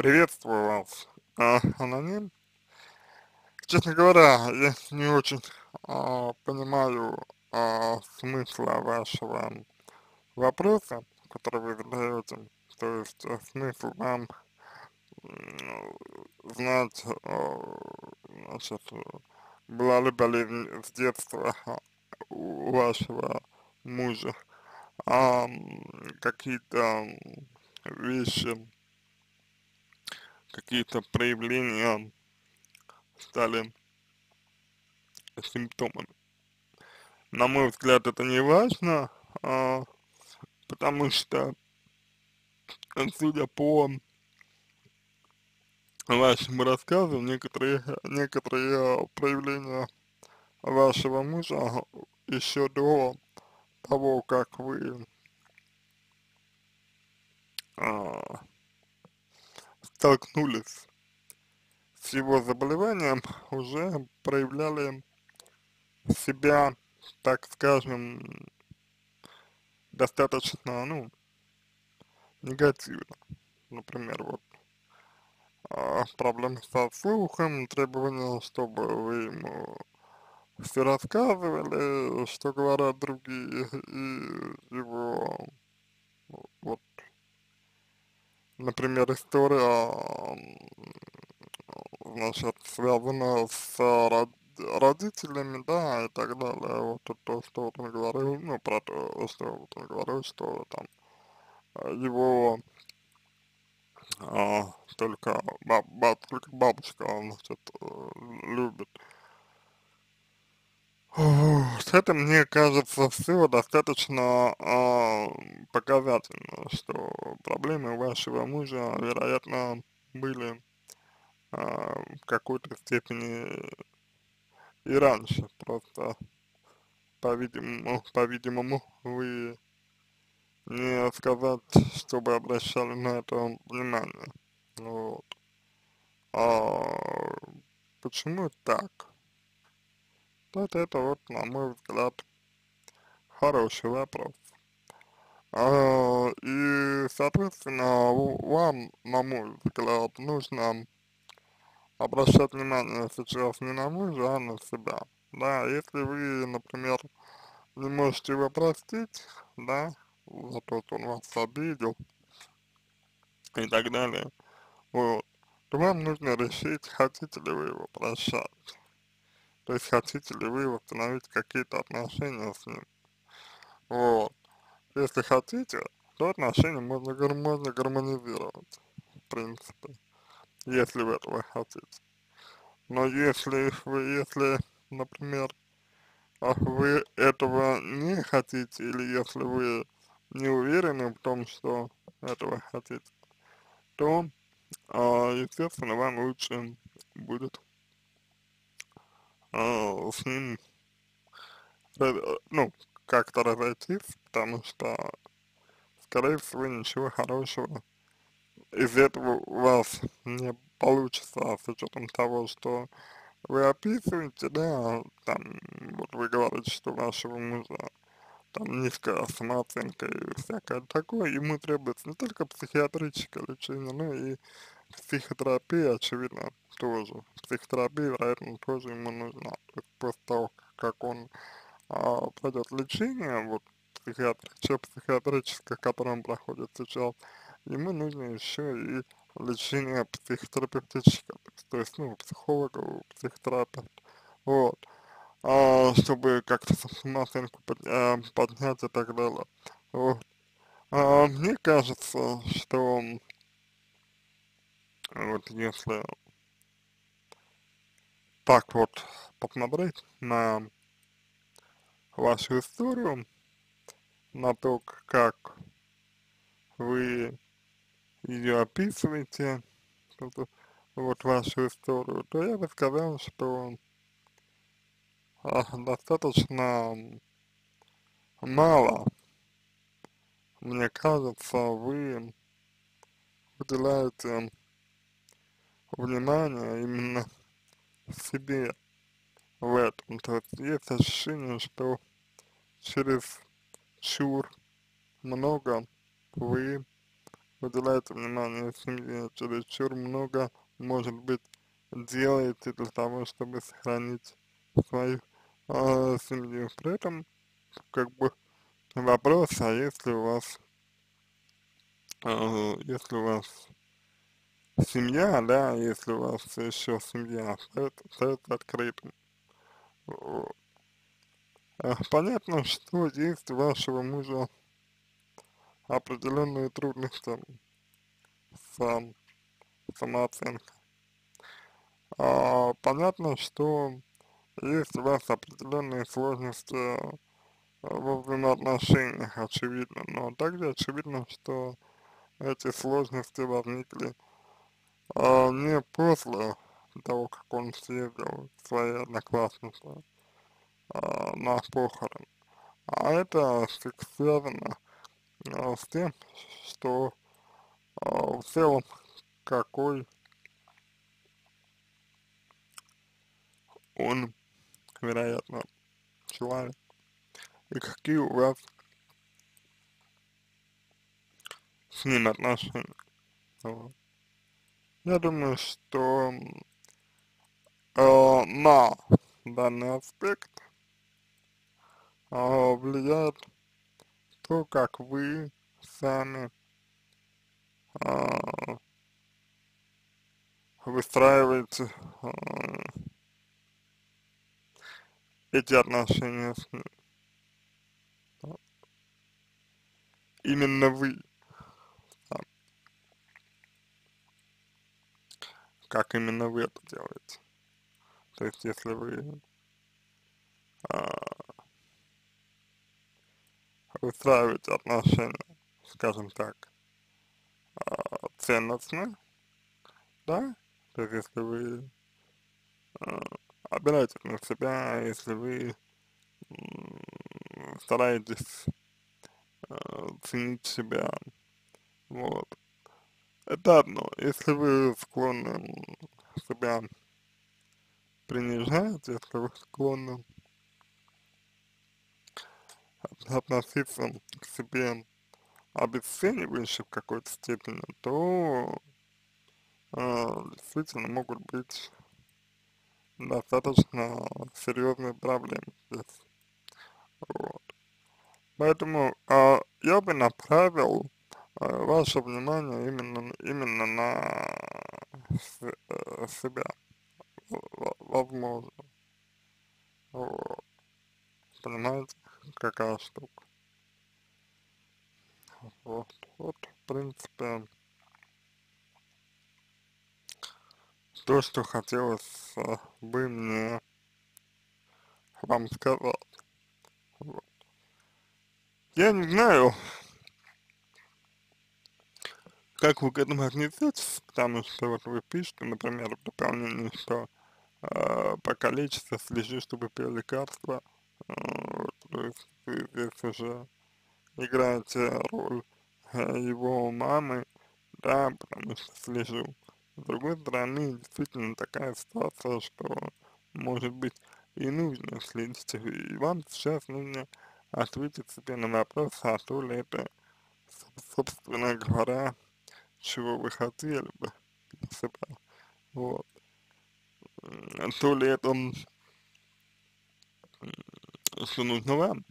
Приветствую вас, а, аноним. Честно говоря, я не очень а, понимаю а, смысла вашего вопроса, который вы задаете. То есть а, смысл вам знать, а, значит, была ли болезнь с детства у вашего мужа, а, какие-то вещи, какие-то проявления стали симптомами. На мой взгляд, это не важно, а, потому что, судя по вашему рассказу, некоторые, некоторые проявления вашего мужа еще до того, как вы а, столкнулись с его заболеванием, уже проявляли себя, так скажем, достаточно, ну, негативно. Например, вот а, проблемы со слухом, требования, чтобы вы ему все рассказывали, что говорят другие, и его например, история, значит, связана с род родителями, да, и так далее, вот то, что вот он говорил, ну, про то, что вот он говорил, что там его а, только, баб, баб, только бабушка, значит, любит. Вот это, мне кажется, все достаточно э, показательно, что проблемы вашего мужа, вероятно, были э, в какой-то степени и раньше, просто, по-видимому, по-видимому, вы не сказать, чтобы обращали на это внимание, вот. А почему так? Вот это вот, на мой взгляд, хороший вопрос. А, и, соответственно, вам, на мой взгляд, нужно обращать внимание сейчас не на мужа, а на себя. Да, если вы, например, не можете его простить, да, за то, что он вас обидел и так далее, вот, то вам нужно решить, хотите ли вы его прощать. То есть хотите ли вы восстановить какие-то отношения с ним. Вот. Если хотите, то отношения можно, можно гармонизировать, в принципе, если вы этого хотите. Но если вы, если, например, вы этого не хотите, или если вы не уверены в том, что этого хотите, то, а, естественно, вам лучше будет с ним, э, ну, как-то разойтись, потому что, скорее всего, ничего хорошего из этого у вас не получится, с учетом того, что вы описываете, да, там, вот вы говорите, что вашего мужа там низкая самооценка и всякое такое, ему требуется не только психиатрическое лечение, но и психотерапия, очевидно, тоже. Психотерапия, вероятно, тоже ему нужна. То есть после того, как он а, пройдет лечение, вот, психиатрическое, психиатрическое, которое он проходит сейчас, ему нужно еще и лечение психотерапевтическое, то есть, ну, психолога, психотерапевта, вот, а, чтобы как-то самооценку под, а, поднять и так далее, вот. А, мне кажется, что вот если так вот посмотреть на вашу историю, на то, как вы ее описываете, вот вашу историю, то я бы сказал, что а, достаточно мало, мне кажется, вы уделяете внимание именно себе в этом. То есть есть ощущение, что через чур много вы уделяете внимание семье, чересчур много, может быть, делаете для того, чтобы сохранить свою э, семью. При этом, как бы, вопрос, а если у вас, э, если у вас семья, да, если у вас еще семья остается, остается открытым. Вот. Понятно, что есть у вашего мужа определенные трудности с самооценкой. А, понятно, что есть у вас определенные сложности во взаимоотношениях, очевидно, но также очевидно, что эти сложности возникли а, не после того, как он съездил к своей однокласснице а, на похорон, а это связано а, с тем, что а, в целом какой он, вероятно, человек, и какие у вас с ним отношения. Вот. Я думаю, что э, на данный аспект э, влияет то, как вы сами э, выстраиваете э, эти отношения с ним. Именно вы как именно вы это делаете. То есть, если вы а, выстраиваете отношения, скажем так, а, ценностно, да, то есть, если вы а, опираетесь на себя, если вы стараетесь а, ценить себя, вот, это одно. Если вы склонны себя принижать, если вы склонны относиться к себе обесценивающе в какой-то степени, то э, действительно могут быть достаточно серьезные проблемы здесь. Вот. Поэтому э, я бы направил ваше внимание именно, именно на э, себя, возможно. Вот. Понимаете, какая штука. Вот, вот, в принципе, то, что хотелось э, бы мне вам сказать. Вот. Я не знаю, как вы к этому отнесетесь, потому что вот вы пишете, например, в дополнении, что э, пока лечится, слежи, чтобы пил лекарства, э, то есть вы здесь уже играете роль э, его мамы, да, потому что слежу. С другой стороны, действительно такая ситуация, что, может быть, и нужно следить, и вам сейчас нужно ответить себе на вопрос, а то ли это, собственно говоря, чего вы хотели бы для себя, вот. То ли это, что нужно вам,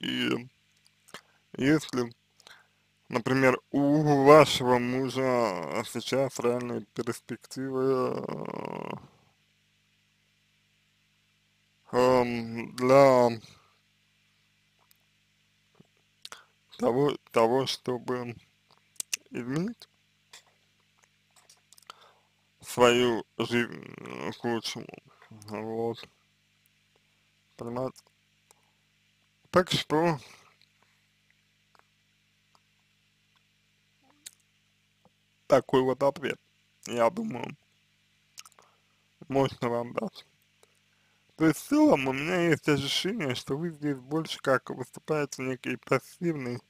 и если, например, у вашего мужа сейчас реальные перспективы э, для того, того, чтобы изменить свою жизнь к лучшему, вот, понимаете, так что такой вот ответ, я думаю, можно вам дать. То есть в целом у меня есть ощущение, что вы здесь больше как выступаете некий пассивный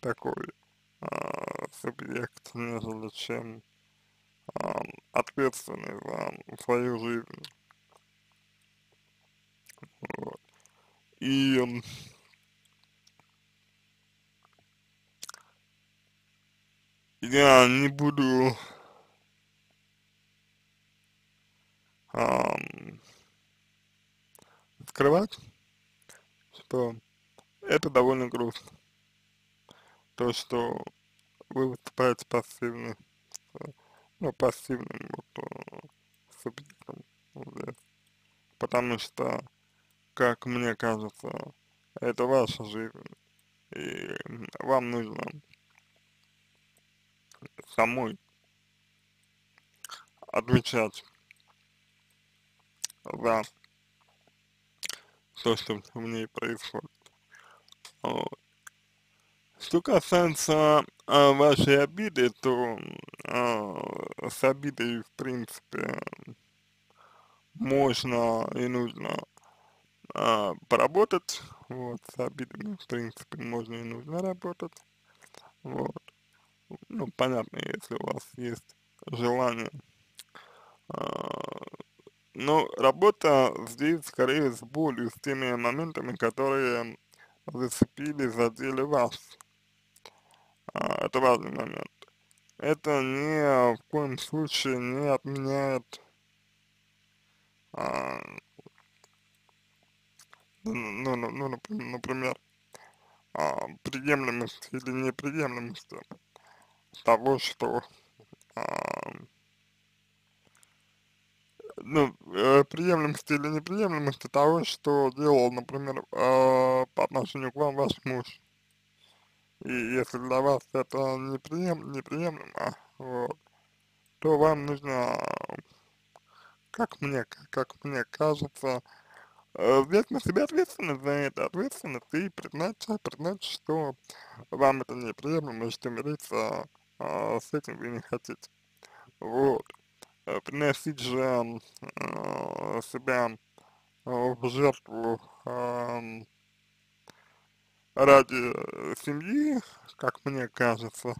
такой э, субъект, нежели чем ответственный за свою жизнь. Вот. И я не буду ам, скрывать, что это довольно грустно. То, что вы выступаете пассивно, ну, пассивным вот, э, субъектом здесь. Потому что, как мне кажется, это ваша жизнь, и вам нужно самой отвечать за то, что в ней происходит. Вот. Что касается э, вашей обиды, то э, с обидой, в принципе, можно и нужно э, поработать, вот, с обидами, в принципе, можно и нужно работать, вот, ну, понятно, если у вас есть желание, э, но работа здесь скорее с болью, с теми моментами, которые зацепили, задели вас, а, это важный момент. Это ни в коем случае не отменяет а, ну, ну, ну, например, а, приемлемость или неприемлемость того, что а, ну, э, приемлемости или неприемлемости того, что делал, например, э, по отношению к вам ваш муж. И если для вас это неприем, неприемлемо, вот, то вам нужно, как мне, как мне кажется, э, взять на себя ответственность за это, ответственность и признать, признать, что вам это неприемлемо, что мириться э, с этим вы не хотите. Вот. Э, приносить же э, себя в жертву э, ради э, семьи, как мне кажется,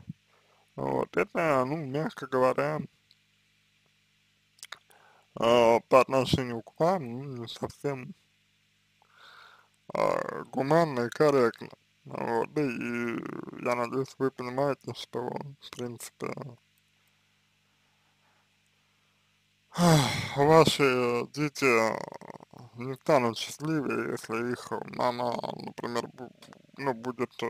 вот, это, ну, мягко говоря, э, по отношению к вам, ну, не совсем э, гуманно и корректно. Вот, и я надеюсь, вы понимаете, что, в принципе, ваши дети не станут счастливее, если их мама, например, ну, будет э,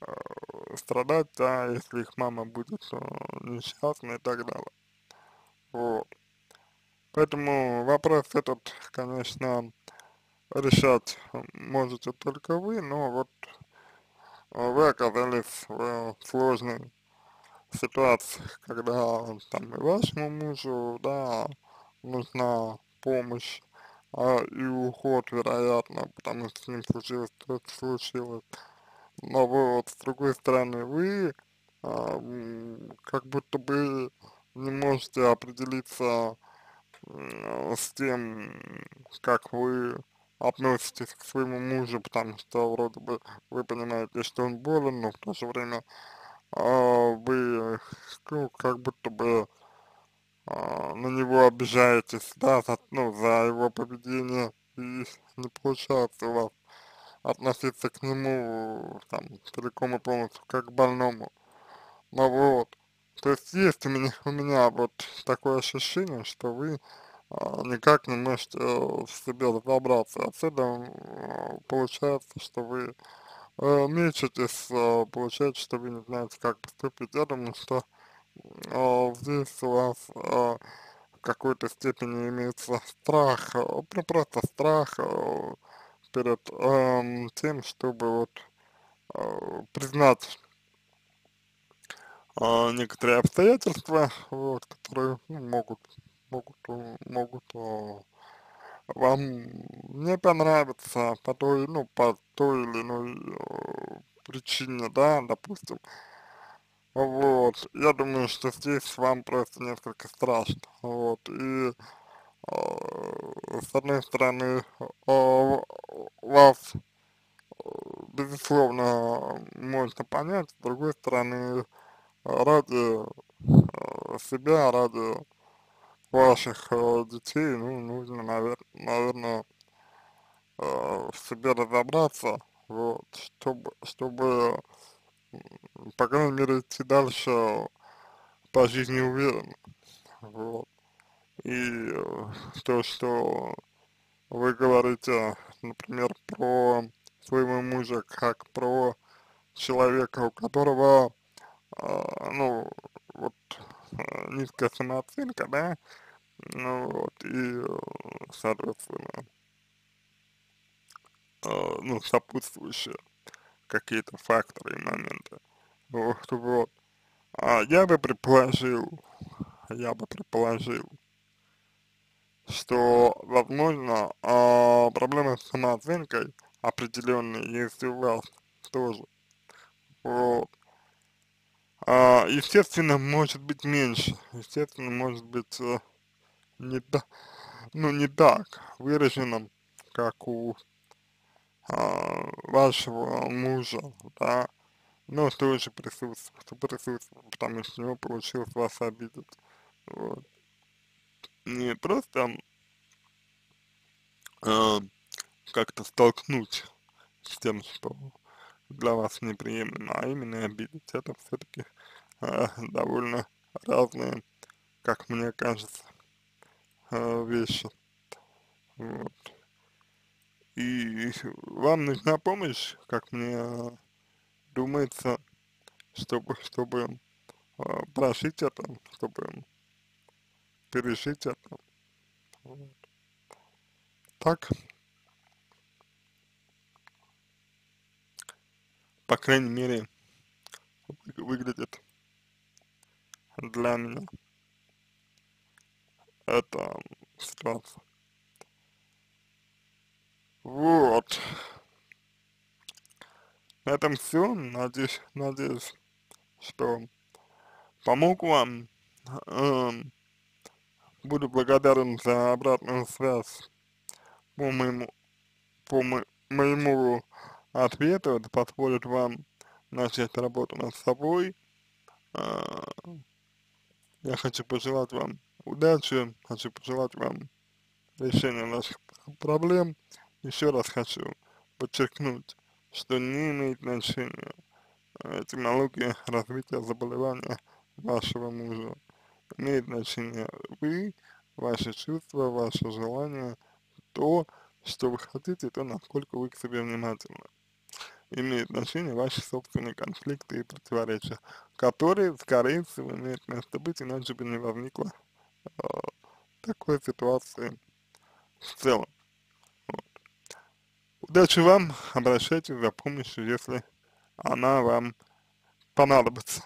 э, страдать, да, если их мама будет э, несчастна и так далее. Вот. Поэтому вопрос этот, конечно, решать можете только вы, но вот вы оказались в сложной ситуации, когда там и вашему мужу, да, нужна помощь, а, и уход, вероятно, потому что с ним случилось то, что случилось. Но вот, с другой стороны, вы а, как будто бы не можете определиться с тем, как вы относитесь к своему мужу, потому что вроде бы вы понимаете, что он болен, но в то же время а, вы ну, как будто бы а, на него обижаетесь, да, за, ну, за его поведение, и не получается у вас относиться к нему там целиком и полностью как к больному. Ну вот, то есть есть у меня, у меня вот такое ощущение, что вы а, никак не можете э, в себе разобраться. Отсюда получается, что вы э, мечетесь, э, получается, что вы не знаете, как поступить. Я думаю, что э, здесь у вас в какой-то степени имеется страх, э, ну просто страх э, перед э, тем, чтобы вот э, признать э, некоторые обстоятельства, вот, которые ну, могут, могут, могут э, вам не понравится по той, ну, по той или иной э, причине, да, допустим, вот, я думаю, что здесь вам просто несколько страшно, вот, и э, с одной стороны, э, вас, безусловно, можно понять, с другой стороны, ради э, себя, ради ваших э, детей, ну, нужно, навер наверное, э, в себе разобраться, вот, чтобы, чтобы по крайней мере, идти дальше по жизни уверен, вот. И э, то, что вы говорите, например, про своего мужа как про человека, у которого, э, ну, вот, э, низкая самооценка, да, ну, вот, и, э, соответственно, э, ну, сопутствующие какие-то факторы и моменты. Вот, вот. А я бы предположил, я бы предположил, что, возможно, а, проблемы с самооценкой определенные есть у вас тоже. Вот. А, естественно, может быть меньше, естественно, может быть э, не так, ну не так выраженном, как у а, вашего мужа, да, но тоже присутствует, присутствует, потому что у него получилось вас обидеть, вот. Не просто э, как-то столкнуть с тем, что для вас неприемлемо, а именно обидеть, это все-таки э, довольно разные, как мне кажется, э, вещи, вот. И вам нужна помощь, как мне думается, чтобы, чтобы э, прожить это, чтобы пережить это. Так, по крайней мере, выглядит для меня эта ситуация. Вот. На этом все. Надеюсь, надеюсь, что помог вам. Эм, буду благодарен за обратную связь по моему, по мо моему ответу. Это позволит вам начать работу над собой. Э, я хочу пожелать вам удачи, хочу пожелать вам решения наших проблем еще раз хочу подчеркнуть, что не имеет значения этимология развития заболевания вашего мужа. Имеет значение вы, ваши чувства, ваше желание, то, что вы хотите, то, насколько вы к себе внимательны. Имеет значение ваши собственные конфликты и противоречия, которые, скорее всего, имеют место быть, иначе бы не возникло э, такой ситуации в целом. Удачи вам, обращайтесь за помощью, если она вам понадобится.